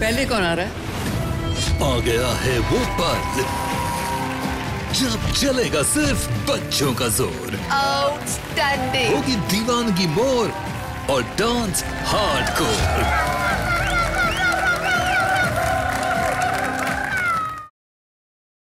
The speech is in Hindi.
पहले कौन आ रहा है? आ गया है वो पल जब चलेगा सिर्फ़ बच्चों का ज़ोर। आउटस्टैंडिंग होगी दीवानगी मोर और डांस हार्डकोर।